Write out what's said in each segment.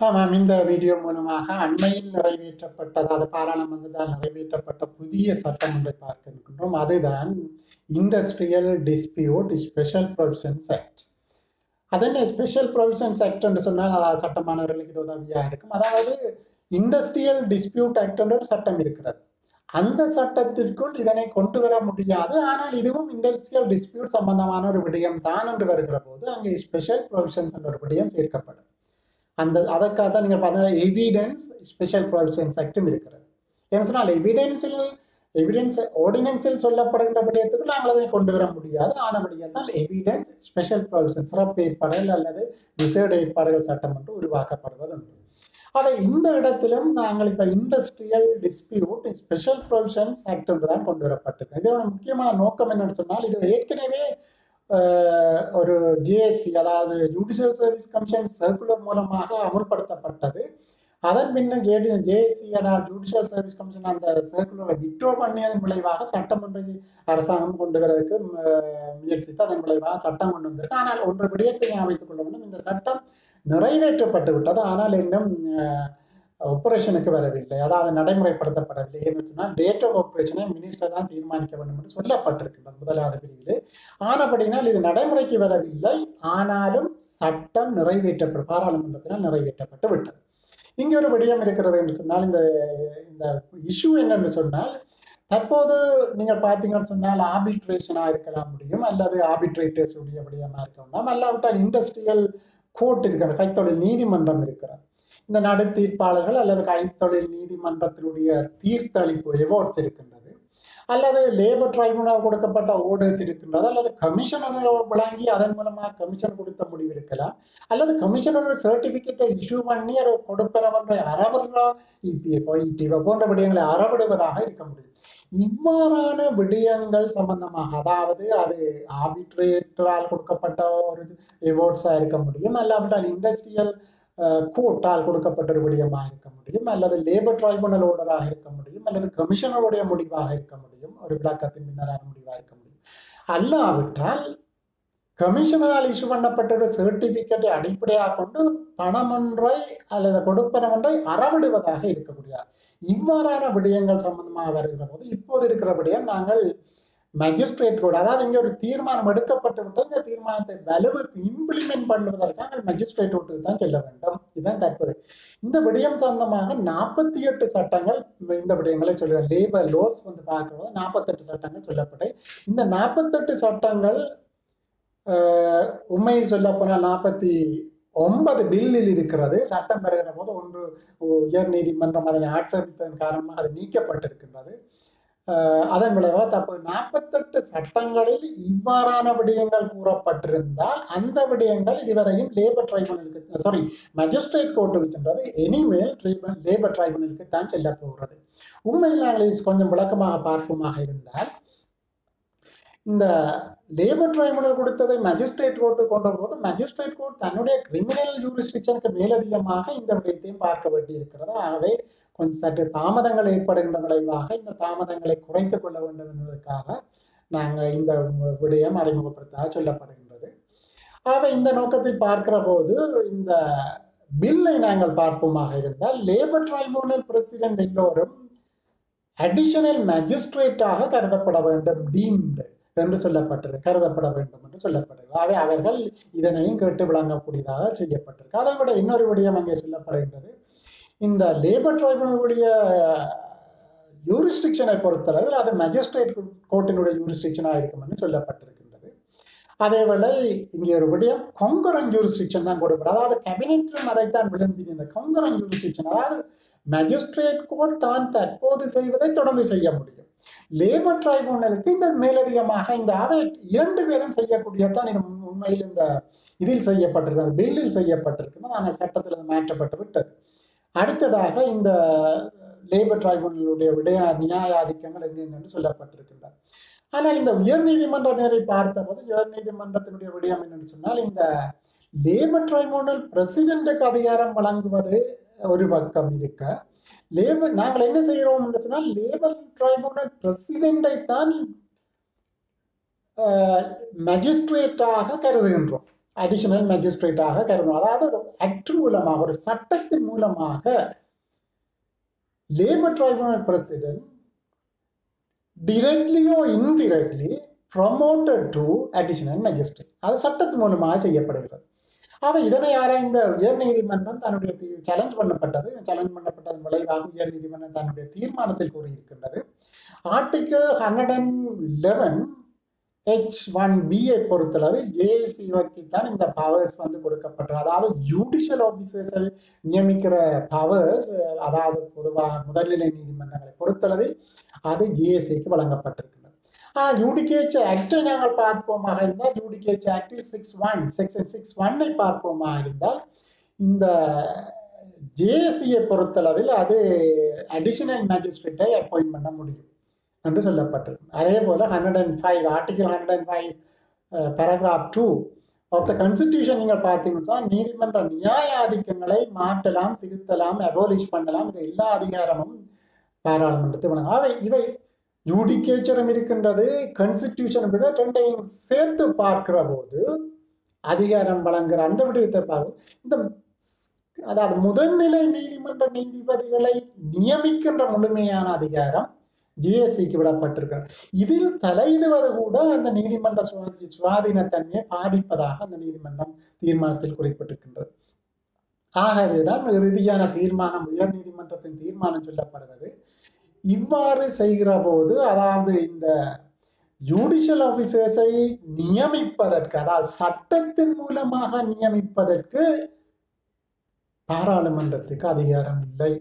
ஆமாம் இந்த வீடியோ மூலமாக அண்மையில் நிறைவேற்றப்பட்ட அதாவது பாராளுமன்றத்தால் நிறைவேற்றப்பட்ட புதிய சட்டம் ஒன்றை பார்க்க இருக்கின்றோம் அதுதான் industrial dispute special provisions act அதென்ன ஸ்பெஷல் ப்ரொவிஷன்ஸ் ஆக்ட் என்று சொன்னால் சட்டமானவர்களுக்கு இது உதவியாக இருக்கும். அதாவது இண்டஸ்ட்ரியல் டிஸ்பியூட் ஆக்ட் என்ற ஒரு சட்டம் இருக்கிறது. அந்த சட்டத்திற்குள் இதனை கொண்டு வர முடியாது. ஆனால் இதுவும் இண்டஸ்ட்ரியல் டிஸ்பியூட் சம்பந்தமான ஒரு விடயம் தான் என்று வருகிற போது அங்கே ஸ்பெஷல் ப்ரொவிஷன்ஸ் என்ற ஒரு விடயம் சேர்க்கப்படும். அந்த அதற்காக தான் நீங்கள் பார்த்தீங்கன்னா எவிடன்ஸ் ஸ்பெஷல் ப்ரொவிஷன்ஸ் ஆக்டும் இருக்கிறது. ஏன்னு சொன்னால் எவிடென்ஸில் எவிடென்ஸ் ஆர்டினன்ஸில் சொல்லப்படுகின்ற விடயத்துக்கு நாங்கள் அதனை கொண்டு வர முடியாது. ஆனபடியால் தான் எவிடன்ஸ் ஸ்பெஷல் ப்ரொவிஷன் சிறப்பு ஏற்பாடுகள் அல்லது விசேட ஏற்பாடுகள் சட்டம் என்று உருவாக்கப்படுவது உண்டு அதை இந்த இடத்திலும் நாங்கள் இப்போ industrial dispute special provisions act என்று தான் கொண்டு வரப்பட்டிருக்கு இதோட முக்கியமான நோக்கம் என்னன்னு சொன்னால் இது ஏற்கனவே ஒரு ஜிஎஸ்சி அதாவது ஜுடிஷியல் சர்வீஸ் கமிஷன் சர்க்குலர் மூலமாக அமல்படுத்தப்பட்டது. அதன் பின்னர் ஜேடி ஜேஎஸ்சி அதாவது ஜுடிஷியல் சர்வீஸ் கமிஷன் அந்த சர்க்குலரை விட்ரோ பண்ணியதன் விளைவாக சட்டம் அரசாங்கம் கொண்டு வரதுக்கு முயற்சித்து அதன் விளைவாக சட்டம் கொண்டு வந்திருக்கு. ஆனால் ஒன்று விடயத்தை ஞாபகத்துக் கொள்ள வேண்டும். இந்த சட்டம் நிறைவேற்றப்பட்டு விட்டது ஆனால் இன்னும் ஆப்ரேஷனுக்கு வரவில்லை. அதாவது நடைமுறைப்படுத்தப்படவில்லை. ஏன்னு சொன்னால் டேட் ஆஃப் ஆப்ரேஷனை மினிஸ்டர் தான் தீர்மானிக்க வேண்டும் என்று சொல்லப்பட்டிருக்கின்றது முதலாவது பிரிவில். ஆனபடினால் இது நடைமுறைக்கு வரவில்லை. ஆனாலும் சட்டம் நிறைவேற்றப்பட்டு பாராளுமன்றத்தினால் நிறைவேற்றப்பட்டு விட்டது. இங்கே ஒரு விடயம் இருக்கிறது என்று சொன்னால் இந்த இந்த இஷ்யூ என்னென்று சொன்னால் தற்போது நீங்கள் பார்த்தீங்கன்னு சொன்னால் ஆர்பிட்ரேஷனாக இருக்கலாம் முடியும் அல்லது ஆர்பிட்ரேட்டர்ஸ் உடைய விடயமாக இருக்கலாம். அல்லாவிட்டால் இண்டஸ்ட்ரியல் கோர்ட் இருக்கிற கைத்தொழில் நீதிமன்றம் இருக்கிறது. இந்த நடு தீர்ப்பாளர்கள் அல்லது கைத்தொழில் நீதிமன்றத்தினுடைய தீர்த்தளிப்பு எவார்ட்ஸ் இருக்கின்றது. அல்லது லேபர் ட்ரைபுனல் கொடுக்கப்பட்ட ஓர்டர்ஸ் இருக்கின்றது. அல்லது கமிஷனர்கள் வழங்கி அதன் மூலமாக கமிஷன் கொடுத்த முடிவு இருக்கலாம். அல்லது கமிஷனர் சர்டிபிகேட்டை இஷ்யூ பண்ணி அதை கொடுப்பனவன்றை அறவிடுறா இபிஎஃப்ஓ இடிஎஃப்ஓ போன்ற விடயங்களை அறவிடுவதாக இருக்க முடியும். இவ்வாறான விடயங்கள் சம்பந்தமாக அதாவது அது ஆர்பிட்ரேட்டரால் கொடுக்கப்பட்ட ஒரு எவார்ட்ஸாக இருக்க முடியும். அல்லாவிட்டால் இண்டஸ்ட்ரியல் கோர்ட்டால் கொடுக்கப்பட்ட ஒரு விடயமாக இருக்க முடியும் அல்லது லேபர் ட்ரைபுனல் ஓர்டராக இருக்க முடியும் அல்லது கமிஷனருடைய முடிவாக இருக்க முடியும் ஒரு விளக்கத்தின் பின்னரான முடிவாக இருக்க முடியும். அல்லாவிட்டால் கமிஷனரால் இஷ்யூ பண்ணப்பட்ட ஒரு சர்டிபிகேட்டை அடிப்படையாக கொண்டு பணம் ஒன்றை அல்லது கொடுப்பனம் ஒன்றை அறவிடுவதாக இருக்கக்கூடிய இவ்வாறான விடயங்கள் சம்பந்தமாக வருகிற போது இப்போது இருக்கிற விடயம் நாங்கள் மஜிஸ்ட்ரேட் கூட அதாவது இங்கே ஒரு தீர்மானம் எடுக்கப்பட்டு விட்டு இந்த தீர்மானத்தை வலுவுக்கு இம்ப்ளிமெண்ட் பண்ணுவதற்காக மஜிஸ்ட்ரேட் விட்டு தான் செல்ல வேண்டும். இதுதான் தற்போது. இந்த விடயம் சம்பந்தமாக நாற்பத்தி எட்டு சட்டங்கள் இந்த விடயங்களை சொல்லுவேன் லேபர் லோஸ் வந்து பார்க்கும்போது நாற்பத்தெட்டு சட்டங்கள் சொல்லப்பட்டு இந்த நாற்பத்தெட்டு சட்டங்கள் உண்மையில் சொல்ல போனால் நாற்பத்தி ஒன்பது பில்லில் இருக்கிறது. சட்டம் பெறுகிற போது ஒன்று உயர் நீதிமன்றம் அதனை ஆட்சேபித்ததன் காரணமாக அது நீக்கப்பட்டிருக்கின்றது. அதன் விளைவாக தற்போது நாற்பத்தெட்டு சட்டங்களில் இவ்வாறான விடயங்கள் கூறப்பட்டிருந்தால் அந்த விடயங்கள் இதுவரையும் லேபர் ட்ரைபுனலுக்கு சாரி மஜிஸ்ட்ரேட் கோர்ட்டுக்கு சென்றது. எனிமேல் ட்ரைபன் லேபர் ட்ரைபுனலுக்கு தான் செல்ல போகிறது. உண்மையில் நாங்கள் கொஞ்சம் விளக்கமாக பார்ப்போமாக இருந்தால் இந்த லேபர் ட்ரைபுனல் கொடுத்ததை மஜிஸ்ட்ரேட் கோர்ட்டு கொண்டு போது மஜிஸ்ட்ரேட் கோர்ட் தன்னுடைய கிரிமினல் ஜூரிஸ்டிக்ஷனுக்கு மேலதிகமாக இந்த விடயத்தையும் பார்க்க வேண்டி இருக்கிறது ஆகவே கொஞ்சம் சற்று தாமதங்கள் ஏற்படுகின்ற விளைவாக இந்த தாமதங்களை குறைத்து கொள்ள வேண்டும் என்பதற்காக நாங்கள் இந்த விடயம் அறிமுகப்படுத்த சொல்லப்படுகின்றது. ஆகவே இந்த நோக்கத்தில் பார்க்கிற போது இந்த பில்லை நாங்கள் பார்ப்போமாக இருந்தால் லேபர் ட்ரைபுனல் பிரசிடென்ட் எல்லோரும் அடிஷனல் மேஜிஸ்ட்ரேட்டாக கருதப்பட வேண்டும். டீம்டு என்று சொல்லப்பட்டிருக்கு. கருதப்பட வேண்டும் என்று சொல்லப்பட்டது ஆகவே அவர்கள் இதனையும் கேட்டு விளங்கக்கூடியதாக செய்யப்பட்டிருக்கு. அதை விட இன்னொரு விடயம் அங்கே சொல்லப்படுகின்றது. இந்த லேபர் ட்ரைபுனலுடைய யூரிஸ்ட்ரிக்ஷனை பொறுத்தளவில் அது மஜிஸ்ட்ரேட் கோர்ட்டினுடைய யூரிஸ்ட்ரிக்ஷனாக இருக்கும் என்று சொல்லப்பட்டிருக்கின்றது. அதேவேளை இங்கே ஒரு விடயம் கொங்கரன் யூரிஸ்ட்ரிக்ஷன் தான் கொடுப்பது அதாவது கேபினெட்டும் அதைத்தான் விளம்பி இந்த கொங்கரன் யூரிஸ்ட்ரிக்ஷன் அதாவது மஜிஸ்ட்ரேட் கோர்ட் தான் தற்போது செய்வதை தொடர்ந்து செய்ய முடியும். லேபர் ட்ரைபுனலுக்கு இந்த மேலதிகமாக இந்த அவை இரண்டு பேரும் செய்யக்கூடியதான் இது உண்மையில் இந்த இதில் செய்யப்பட்டிருக்கிறது பில்லில் செய்யப்பட்டிருக்கிறது. ஆனால் சட்டத்தில் மாற்றப்பட்டு விட்டது. அடுத்ததாக இந்த லேபர் ட்ரைபுனலுடைய விடய நியாயாதிக்கங்கள் எங்கெங்கன்னு சொல்லப்பட்டிருக்கின்றது ஆனால் இந்த உயர்நீதிமன்ற நேரை பார்த்தபோது உயர்நீதிமன்றத்தினுடைய விடயம் என்னன்னு சொன்னால் இந்த லேபர் ட்ரைபுனல் பிரசிடென்ட்டுக்கு அதிகாரம் வழங்குவது ஒரு பக்கம் இருக்க. லேபர் நாங்கள் என்ன செய்கிறோம் என்று சொன்னால் லேபர் ட்ரைபுனல் பிரசிடென்ட்டை தான் மஜிஸ்ட்ரேட்டாக கருதுகின்றோம். அடிஷனல் மஜிஸ்ட்ரேட்டாக கருதும் அதாவது ஒரு ஆக்ட் மூலமாக ஒரு சட்டத்தின் மூலமாக labour tribunal president டிரெக்ட்லியோ indirectly promoted to additional magistrate அது சட்டத்தின் மூலமாக செய்யப்படுகிறது. ஆக இதனை ஆராய்ந்த உயர்நீதிமன்றம் தன்னுடைய சேலஞ்ச் பண்ணப்பட்டது. சேலஞ்ச் பண்ணப்பட்டதன் விளைவாக உயர்நீதிமன்றம் தன்னுடைய தீர்மானத்தில் கூறியிருக்கின்றது. Article hundred and eleven H one BA பொறுத்தளவில் ஜேஏசி தான் இந்த பவர்ஸ் வந்து கொடுக்கப்பட்டது அதாவது ஜுடிஷியல் ஆஃபீஸர்ஸை நியமிக்கிற பவர்ஸ் அதாவது பொதுவாக முதல்நிலை நீதிமன்றங்களை பொறுத்தளவில் அது ஜேஏசிக்கு வழங்கப்பட்டிருக்கு. ஆனால் யூடிகேச் ஆக்டை நாங்கள் பார்ப்போமாக இருந்தால் யூடிகேச் ஆக்டில் சிக்ஸ் ஒன் செக்ஷன் சிக்ஸ் ஒன்னை பார்ப்போமாக இருந்தால் இந்த ஜேஏசியை பொறுத்தளவில் அது அடிஷனல் மேஜிஸ்ட்ரேட்டை அப்பாயின்ட் பண்ண முடியும் என்று சொல்லப்பட்டிருக்கும் அதே போல் hundred and five article hundred and five paragraph two of the constitution நீங்கள் பார்த்தீங்கன்னா நீதிமன்ற நியாயாதிக்கங்களை மாற்றலாம் திருத்தலாம் அபோலிஷ் பண்ணலாம் இது எல்லா அதிகாரமும் பாராளுமன்றத்தை வழங்கும். அவை இவை ஜூடிகேச்சரும் இருக்கின்றது கன்ஸ்டிடியூஷன் ரெண்டையும் சேர்த்து பார்க்கிற போது அதிகாரம் வழங்குகிற அந்த விடயத்தை பார்க்க இந்த அதாவது முதல்நிலை நீதிமன்ற நீதிபதிகளை நியமிக்கின்ற முழுமையான அதிகாரம் ஜிஎஸ்சிக்கு விடப்பட்டிருக்கிறது. இதில் தலையிடுவது கூட அந்த நீதிமன்ற சுவாதி சுவாதீனத்தன்மையை பாதிப்பதாக அந்த நீதிமன்றம் தீர்மானத்தில் குறிப்பிட்டிருக்கின்றது. ஆகவேதான் இறுதியான தீர்மானம் உயர் நீதிமன்றத்தின் தீர்மானம் சொல்லப்படுவது இவ்வாறு செய்கிற போது அதாவது இந்த ஜூடிஷியல் ஆஃபீஸர்ஸை நியமிப்பதற்கு அதாவது சட்டத்தின் மூலமாக நியமிப்பதற்கு பாராளுமன்றத்துக்கு அதிகாரம் இல்லை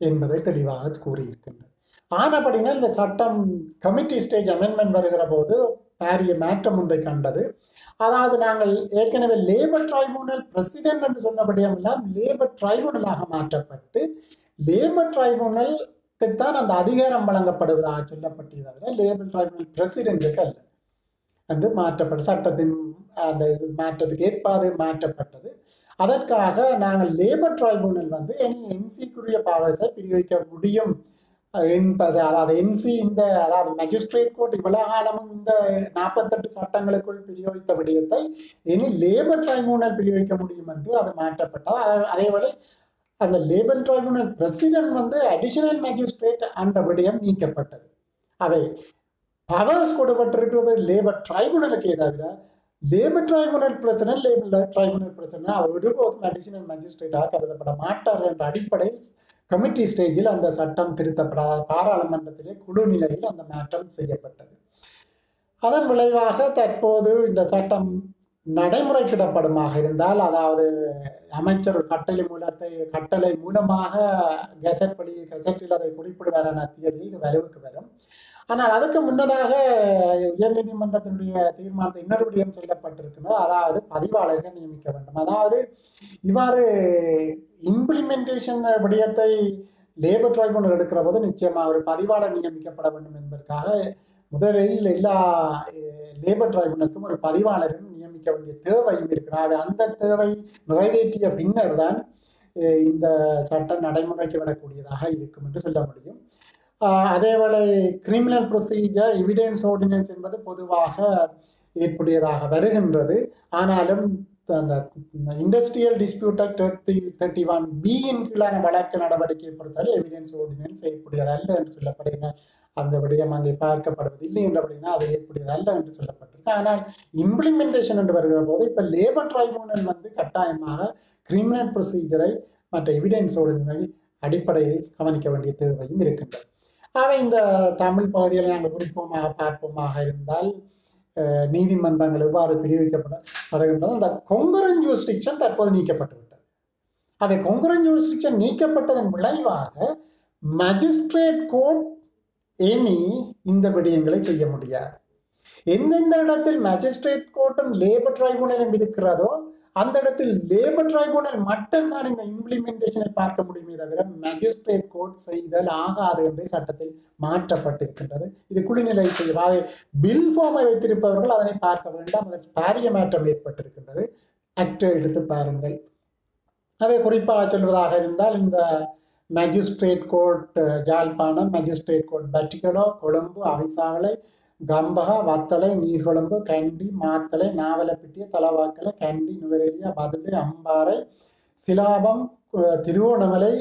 என்பதை தெளிவாக கூறியிருக்கின்றது ஆனபடினா இந்த சட்டம் கமிட்டி ஸ்டேஜ் அமெண்ட்மெண்ட் வருகிற போது பாரிய மாற்றம் ஒன்றை கண்டது. அதாவது நாங்கள் ஏற்கனவே லேபர் ட்ரைபூனல் பிரசிடென்ட் என்று சொன்னபடியெல்லாம் லேபர் ட்ரைபூனலாக மாற்றப்பட்டு லேபர் ட்ரைபூனல் தான் அந்த அதிகாரம் வழங்கப்படுவதாக சொல்லப்பட்டது தவிர லேபர் ட்ரைபுனல் பிரசிடென்ட்டுக்கு அல்ல என்று மாற்றப்பட்ட சட்டத்தின் அந்த மாற்றத்துக்கு ஏற்பாடு மாற்றப்பட்டது. அதற்காக நாங்கள் லேபர் ட்ரைபுனல் வந்து இனி எம்சிக்குரிய பவர்ஸை பிரிவிக்க முடியும் என்பது அதாவது எம்சி இந்த அதாவது மெஜிஸ்ட்ரேட் கோர்ட் இவ்வளவு காலமும் இந்த நாற்பத்தெட்டு சட்டங்களுக்குள் பிரியோகித்த விடயத்தை இனி லேபர் ட்ரைபுனல் பிரியோகிக்க முடியும் என்று அது மாற்றப்பட்டது. போல அந்த லேபர் ட்ரைபுனல் பிரசிடென்ட் வந்து அடிஷனல் மேஜிஸ்ட்ரேட் என்ற விடயம் நீக்கப்பட்டது. அவை பவர்ஸ் கொடுக்கப்பட்டிருக்கிறது லேபர் ட்ரைபூனலுக்கே தவிர லேபர் ட்ரைபுனல் பிரச்சனை லேபர் ட்ரைபுனல் பிரச்சனை அவர் ஒருபோதும் அடிஷனல் மேஜிஸ்ட்ரேட்டாக கருதப்பட மாட்டார் என்ற அடிப்படையில் கமிட்டி ஸ்டேஜில் அந்த சட்டம் திருத்தப்படாத பாராளுமன்றத்திலே குழு நிலையில் அந்த மாற்றம் செய்யப்பட்டது. அதன் விளைவாக தற்போது இந்த சட்டம் நடைமுறைக்கிடப்படுமாக இருந்தால் அதாவது அமைச்சர் கட்டளை மூலத்தை கட்டளை மூலமாக கெசட் படி கெசட்டில் அதை குறிப்பிடுவாரான தேதி இது வரவுக்கு வரும். ஆனால் அதுக்கு முன்னதாக உயர்நீதிமன்றத்தினுடைய தீர்மானத்தை இன்னொரு விடயம் சொல்லப்பட்டிருக்கிறது. அதாவது பதிவாளர்கள் நியமிக்க வேண்டும். அதாவது இவ்வாறு இம்ப்ளிமெண்டேஷன் விடயத்தை லேபர் ட்ரைபுனல் எடுக்கிற போது நிச்சயமாக ஒரு பதிவாளர் நியமிக்கப்பட வேண்டும் என்பதற்காக முதலில் எல்லா லேபர் ட்ரைபுனலுக்கும் ஒரு பதிவாளரும் நியமிக்க வேண்டிய தேவையும் இருக்கிறார் அந்த தேவை நிறைவேற்றிய பின்னர் தான் இந்த சட்டம் நடைமுறைக்கு விடக்கூடியதாக இருக்கும் என்று சொல்ல முடியும். அதேவேளை கிரிமினல் ப்ரொசீஜர் எவிடன்ஸ் ஆர்டினன்ஸ் என்பது பொதுவாக ஏற்புடையதாக வருகின்றது. ஆனாலும் அந்த industrial disputed thirty thirty one பியின் கீழான வழக்கு நடவடிக்கையை பொறுத்தாலும் எவிடன்ஸ் ஆர்டினன்ஸ் ஏற்புடையதல்ல என்று சொல்லப்படுகிற அந்த விடயம் அங்கே பார்க்கப்படுவதில்லை என்றபடினா அது ஏற்புடையதல்ல என்று சொல்லப்பட்டிருக்கு. ஆனால் இம்ப்ளிமெண்டேஷன் என்று வருகிற போது இப்போ லேபர் ட்ரைபூனல் வந்து கட்டாயமாக கிரிமினல் ப்ரொசீஜரை மற்ற எவிடன்ஸ் ஆர்டினரை அடிப்படையில் கவனிக்க வேண்டிய தேவையும் இருக்கின்றது. ஆக இந்த தமிழ் பகுதியில் நாங்கள் குறிப்போமாக பார்ப்போமாக இருந்தால் நீதிமன்றங்கள் எவ்வாறு பிரிவிக்கப்படுகின்றன அந்த கொங்குரன் ஜூரிஸ்டிக்ஷன் தற்போது நீக்கப்பட்டுவிட்டது. அதை கொங்குரன் ஜூரிஸ்டிக்ஷன் நீக்கப்பட்டதன் விளைவாக மஜிஸ்ட்ரேட் கோர்ட் எனி இந்த விடயங்களை செய்ய முடியாது. எந்தெந்த இடத்தில் மேஜிஸ்ட்ரேட் கோர்ட்டும் லேபர் ட்ரைபுனலும் இருக்கிறதோ அந்த இடத்தில் லேபர் ட்ரைபுனல் மட்டும்தான் இந்த இம்ப்ளிமெண்டேஷனை பார்க்க முடியுமே தவிர மேஜிஸ்ட்ரேட் கோர்ட் செய்தல் ஆகாது என்று சட்டத்தில் மாற்றப்பட்டிருக்கின்றது. இது குளிநிலை செய்வாக பில் ஃபார்மை வைத்திருப்பவர்கள் அதனை பார்க்க வேண்டாம். அதற்கு பாரிய மாற்றம் ஏற்பட்டிருக்கின்றது. ஆக்டை எடுத்து பாருங்கள். அவை குறிப்பாக சொல்வதாக இருந்தால் இந்த magistrate court Yazhpanam magistrate court particularly Colombo Avissawella Gampaha Wattala Neerkozhumbu Kandy Matale Nawalapitiya Talawakelle Kandy Nuwara Eliya Badulla Ampara Chilabam Thiruvonamalai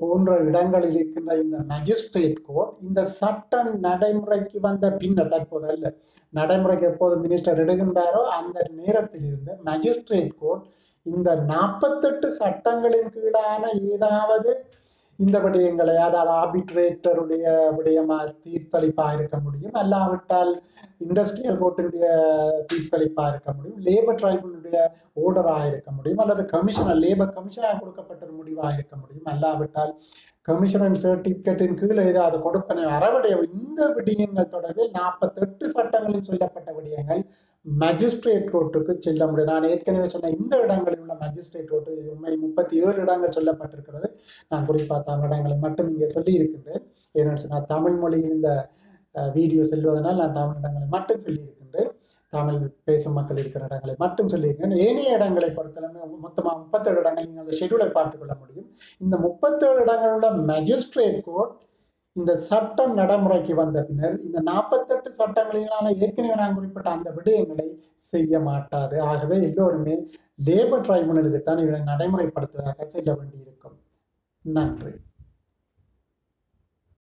போன்ற இடங்களில் இருக்கின்ற இந்த மஜிஸ்ட்ரேட் கோர்ட் இந்த சட்டம் நடைமுறைக்கு வந்த பின்னர் தற்போது அல்ல நடைமுறைக்கு எப்போது மினிஸ்டர் எடுகின்றாரோ அந்த நேரத்தில் இருந்து மஜிஸ்ட்ரேட் கோர்ட் இந்த நாற்பத்தெட்டு சட்டங்களின் கீழான ஏதாவது இந்த விடயங்களை அதாவது ஆர்பிட்ரேட்டருடைய விடயமா தீர்த்தளிப்பாக இருக்க முடியும். அல்லாவிட்டால் இண்டஸ்ட்ரியல் கோர்ட்டினுடைய தீர்த்தளிப்பாக இருக்க முடியும். லேபர் ட்ரைபுனுடைய ஓர்டராக இருக்க முடியும். அல்லது கமிஷனர் லேபர் கமிஷனாக கொடுக்கப்பட்ட முடிவாக இருக்க முடியும். அல்லாவிட்டால் கமிஷனர் சர்டிபிகேட்டின் கீழே ஏதாவது கொடுப்பனை அறவடைய இந்த விடயங்கள் தொடர்பில் நாற்பத்தெட்டு சட்டங்களில் சொல்லப்பட்ட விடயங்கள் மஜிஸ்ட்ரேட் கோர்ட்டுக்கு செல்ல முடியும். நான் ஏற்கனவே சொன்ன இந்த இடங்களில் உள்ள மஜிஸ்ட்ரேட் கோர்ட்டு உண்மை முப்பத்தி ஏழு இடங்கள் சொல்லப்பட்டிருக்கிறது. நான் குறிப்பாக அந்த இடங்களை மட்டும் இங்கே சொல்லி இருக்கின்றேன் ஏன்னு சொன்னால் தமிழ் மொழியில் இந்த வீடியோ செல்வதனால் நான் தமிழ் இடங்களை மட்டும் சொல்லியிருக்கின்றேன். தமிழ் பேசும் மக்கள் இருக்கிற இடங்களை மட்டும் சொல்லியிருக்கேன். ஏனைய இடங்களை பொறுத்தளவு மொத்தமாக முப்பத்தேழு இடங்கள் நீங்கள் அந்த ஷெடியூலை பார்த்துக்கொள்ள முடியும். இந்த முப்பத்தேழு இடங்கள் உள்ள மேஜிஸ்ட்ரேட் கோர்ட் இந்த சட்டம் நடைமுறைக்கு வந்த பின்னர் இந்த நாற்பத்தெட்டு சட்டங்களிலான ஏற்கனவே நான் குறிப்பிட்ட அந்த விடயங்களை செய்ய மாட்டாது. ஆகவே எல்லோருமே லேபர் ட்ரைபுனலுக்கு தான் இதனை நடைமுறைப்படுத்துவதாக செல்ல வேண்டியிருக்கும். நன்றி.